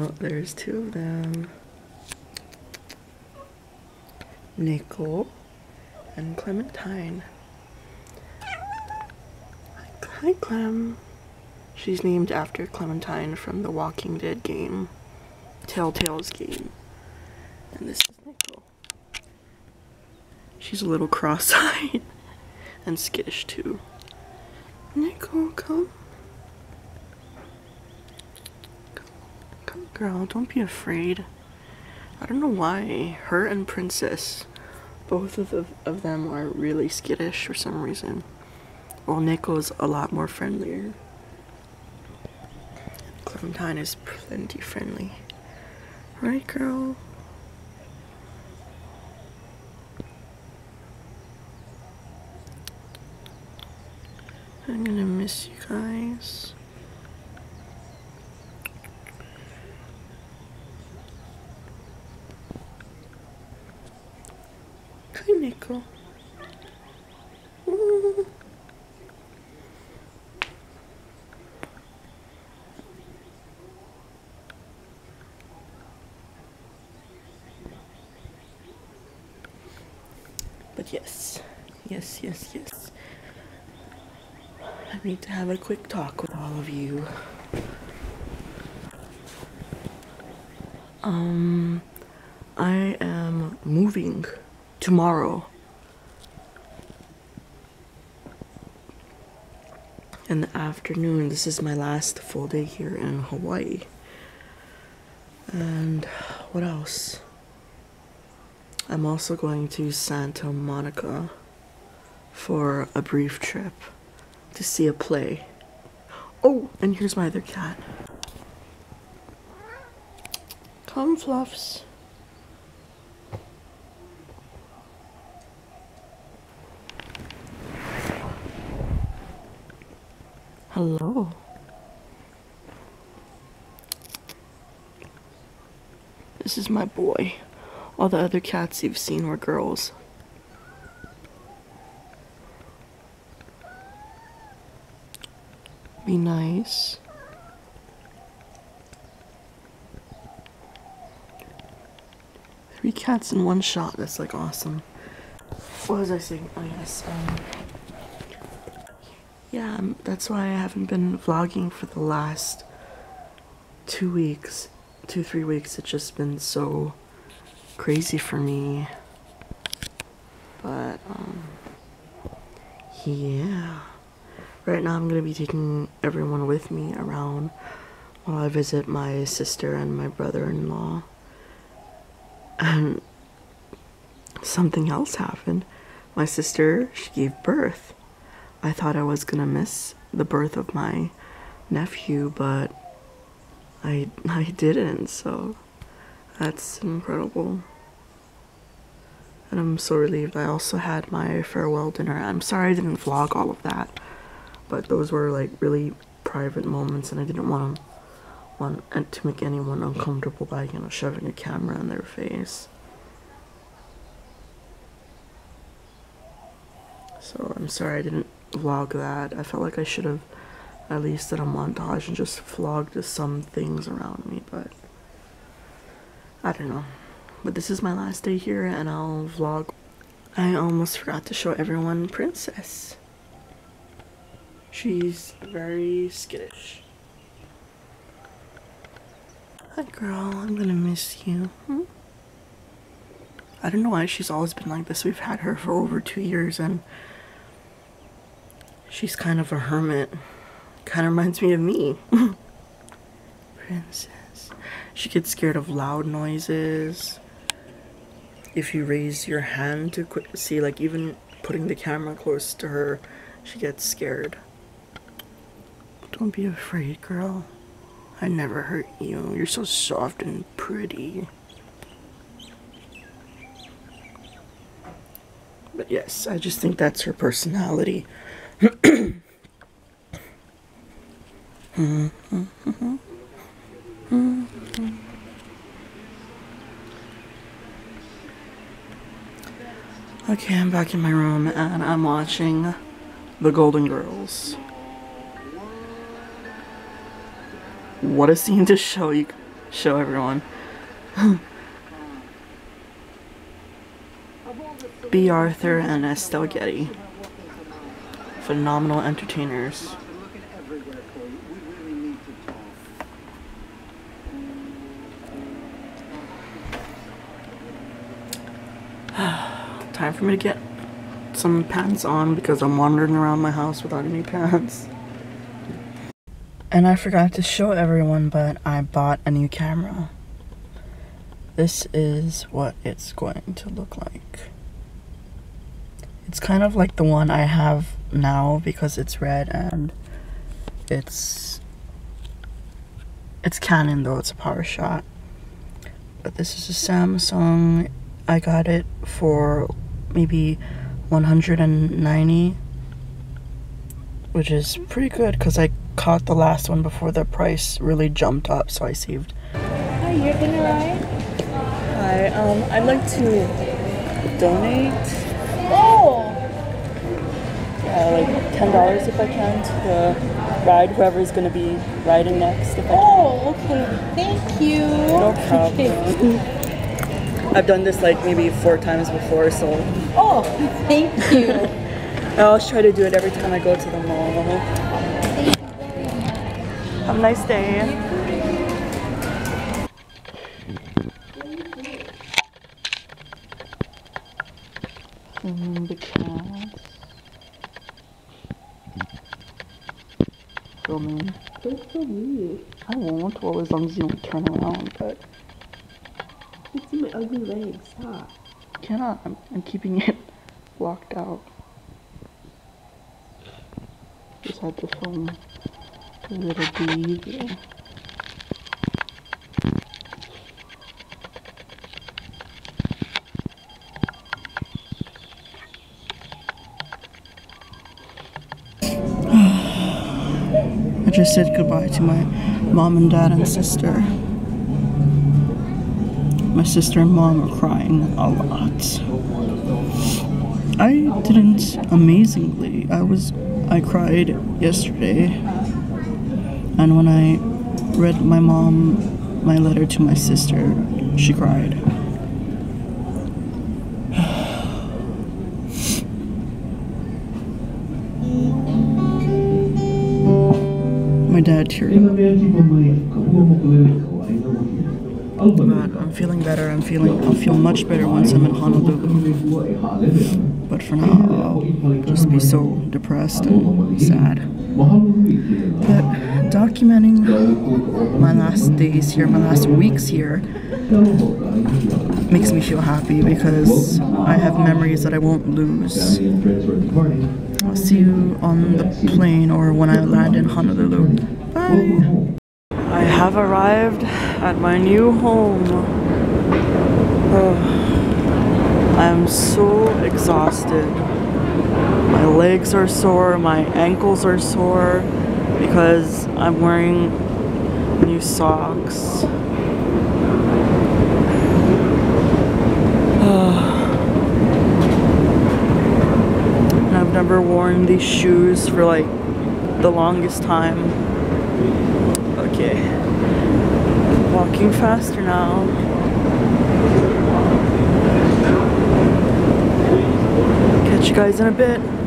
Oh, there's two of them. Nickel and Clementine. Hi, Clem. She's named after Clementine from the Walking Dead game, Telltale's game. And this is Nickel. She's a little cross-eyed and skittish too. Nickel, come. Come, come, girl, don't be afraid. I don't know why her and Princess, both of, the, of them are really skittish for some reason. Well, Nickel's a lot more friendlier. Clementine is plenty friendly. Right, girl? I'm gonna miss you guys. Hi, Nickel. Ooh. But yes, yes, yes, yes. I need to have a quick talk with all of you. Um, I am moving tomorrow. In the afternoon, this is my last full day here in Hawaii. And what else? I'm also going to Santa Monica for a brief trip to see a play. Oh, and here's my other cat. Come, Fluffs. Hello. This is my boy. All the other cats you've seen were girls. Be nice. Three cats in one shot. That's like awesome. What was I saying? Oh yes. Um, yeah, um, that's why I haven't been vlogging for the last two weeks, two three weeks. It's just been so crazy for me. But um, yeah. Right now, I'm gonna be taking everyone with me around while I visit my sister and my brother-in-law. And something else happened. My sister, she gave birth. I thought I was gonna miss the birth of my nephew, but I I didn't. So that's incredible. And I'm so relieved. I also had my farewell dinner. I'm sorry I didn't vlog all of that, but those were like really private moments, and I didn't want want to make anyone uncomfortable by you know shoving a camera in their face. So I'm sorry I didn't vlog that. I felt like I should have at least did a montage and just vlogged some things around me, but I don't know. But this is my last day here and I'll vlog. I almost forgot to show everyone Princess. She's very skittish. Hi girl, I'm gonna miss you. Hmm? I don't know why she's always been like this. We've had her for over two years and she's kind of a hermit. Kind of reminds me of me. Princess. She gets scared of loud noises. If you raise your hand to see, like even putting the camera close to her, she gets scared. Don't be afraid, girl. I never hurt you. You're so soft and pretty. But yes, I just think that's her personality. Okay, I'm back in my room and I'm watching The Golden Girls. What a scene to show you. show everyone. Bea Arthur and Estelle Getty. Phenomenal entertainers. Time for me to get some pants on because I'm wandering around my house without any pants. And I forgot to show everyone, but I bought a new camera. This is what it's going to look like. It's kind of like the one I have now because it's red and it's it's Canon though, it's a PowerShot. But this is a Samsung. I got it for maybe 190 which is pretty good because I caught the last one before the price really jumped up so I saved. Hi, you're gonna ride? Hi, um, I'd like to donate! Uh, like ten dollars if I can to ride. Whoever's gonna be riding next, if I can. Oh, okay. Thank you. No problem. I've done this like maybe four times before, so Oh, thank you. I always try to do it every time I go to the mall. Have a nice day. Mm, the cats. Filming. That's so weird. I won't, well, as long as you don't turn around, but You see my ugly legs. Stop. cannot. I'm, I'm keeping it blocked out. Just had to film a little breather. Just said goodbye to my mom and dad and sister. My sister and mom are crying a lot. I didn't amazingly. I was I cried yesterday. And when I read my mom my letter to my sister, she cried. My dad up. I'm feeling better. I'm feeling. I'll feel much better once I'm in Honolulu. But for now, I'll just be so depressed and sad. But documenting my last days here, my last weeks here, makes me feel happy because I have memories that I won't lose. I'll see you on the plane or when I land in Honolulu. Bye. I have arrived at my new home. Oh, I am so exhausted. My legs are sore, my ankles are sore because I'm wearing new socks. I've never worn these shoes for like the longest time. Okay. Walking faster now. Catch you guys in a bit.